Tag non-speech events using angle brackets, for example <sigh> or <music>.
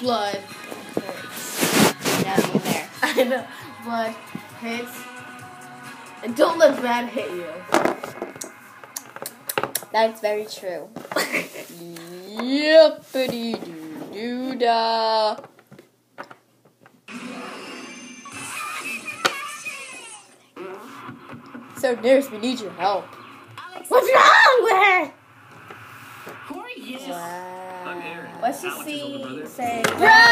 blood hurts. Down there. <laughs> I know. Blood hurts. And don't let Brad hit you. That's very true. Yippity doo doo da. So, nurse, we need your help. What's wrong? Who are you? Wow. Let's just see. Say. Brad punched her.